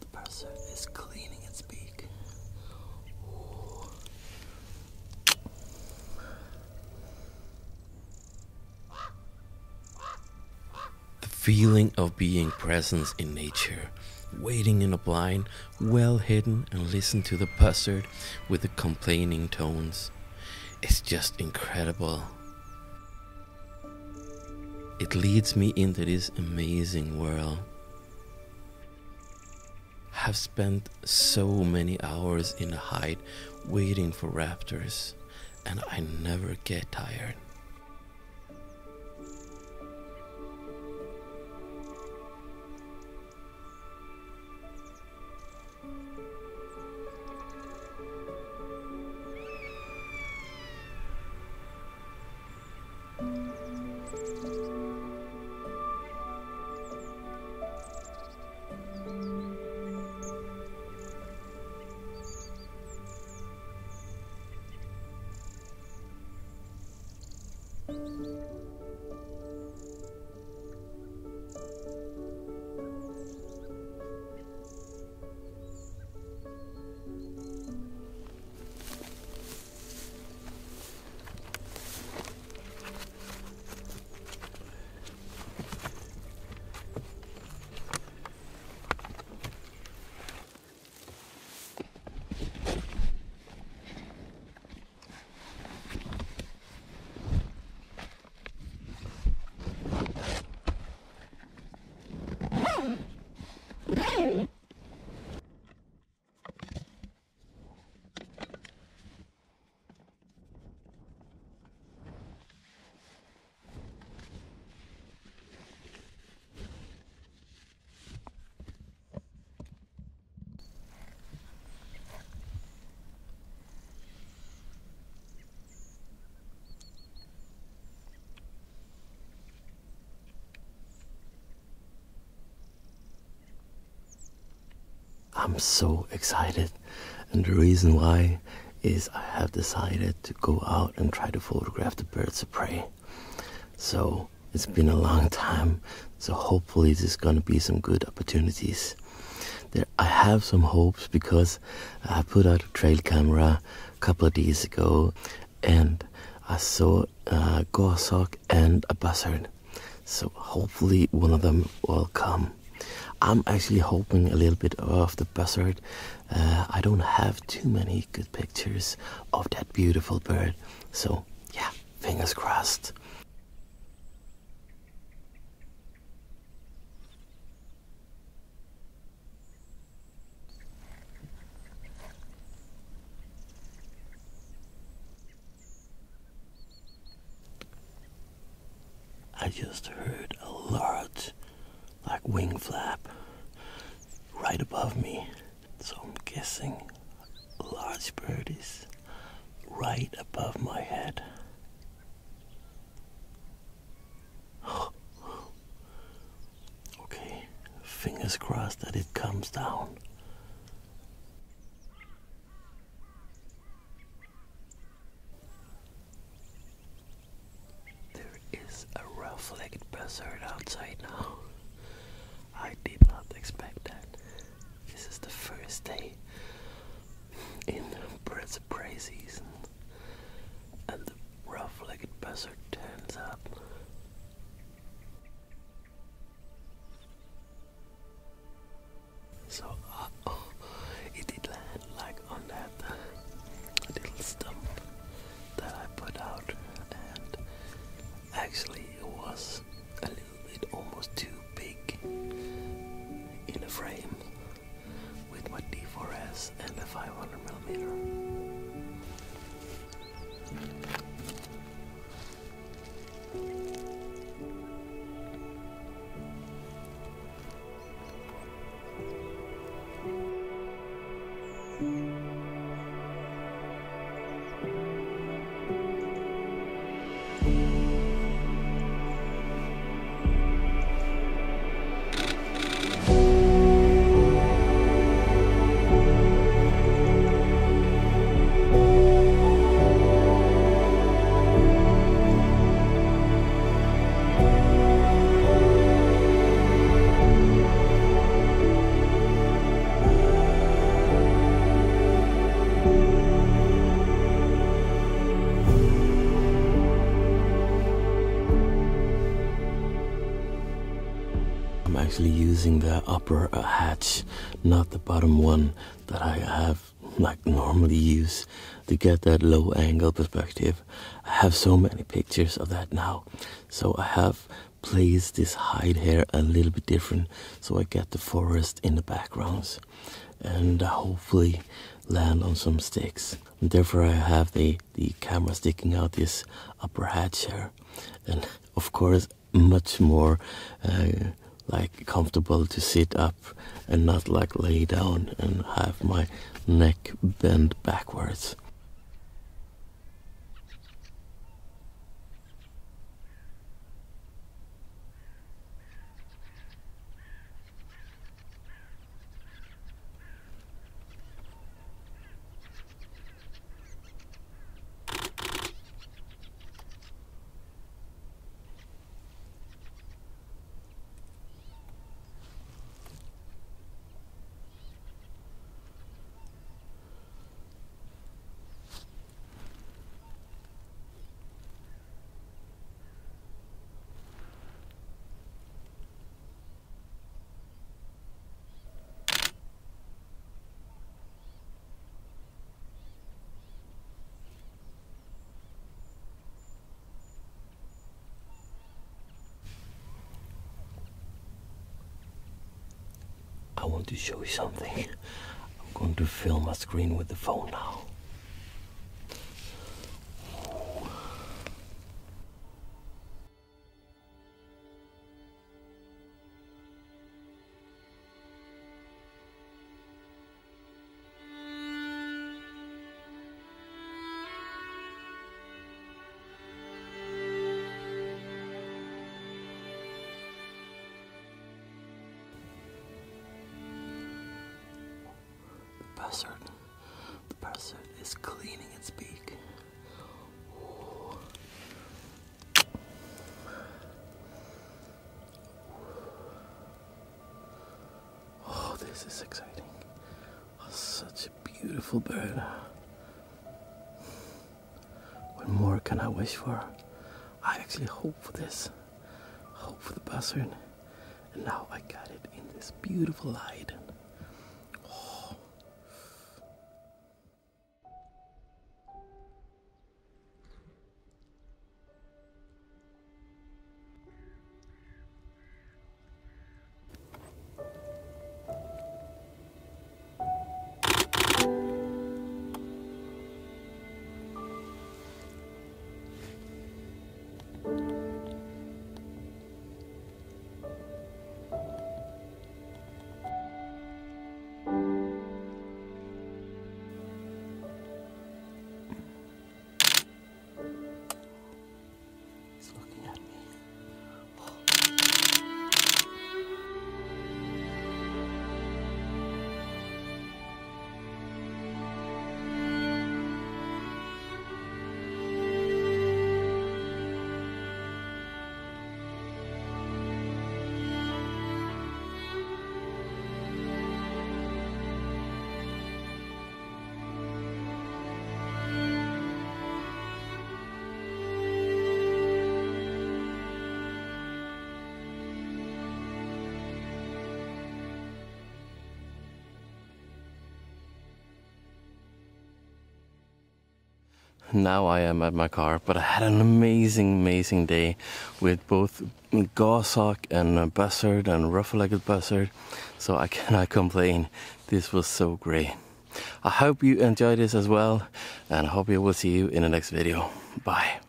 The buzzard is cleaning its beak. Ooh. The feeling of being present in nature, waiting in a blind, well hidden, and listen to the buzzard with the complaining tones. It's just incredible. It leads me into this amazing world have spent so many hours in the hide waiting for raptors, and I never get tired. I'm so excited, and the reason why is I have decided to go out and try to photograph the birds of prey. So it's been a long time, so hopefully there's gonna be some good opportunities. There, I have some hopes because I put out a trail camera a couple of days ago, and I saw a goshawk and a buzzard. So hopefully one of them will come. I'm actually hoping a little bit of the buzzard. Uh, I don't have too many good pictures of that beautiful bird, so yeah, fingers crossed. I just heard a large, wing flap, right above me. So I'm guessing a large bird is right above my head. okay, fingers crossed that it comes down. Actually using the upper hatch, not the bottom one that I have like normally use to get that low angle perspective. I have so many pictures of that now. So I have placed this hide here a little bit different so I get the forest in the backgrounds and hopefully land on some sticks. And therefore I have the, the camera sticking out this upper hatch here and of course much more uh, like comfortable to sit up and not like lay down and have my neck bent backwards. Want to show you something. I'm going to film my screen with the phone now. The buzzard is cleaning its beak. Oh, this is exciting. Oh, such a beautiful bird. What more can I wish for? I actually hope for this. Hope for the buzzard. And now I got it in this beautiful light. Now I am at my car, but I had an amazing, amazing day with both goshawk and buzzard and rough-legged buzzard, so I cannot complain. This was so great. I hope you enjoyed this as well, and I hope I will see you in the next video. Bye.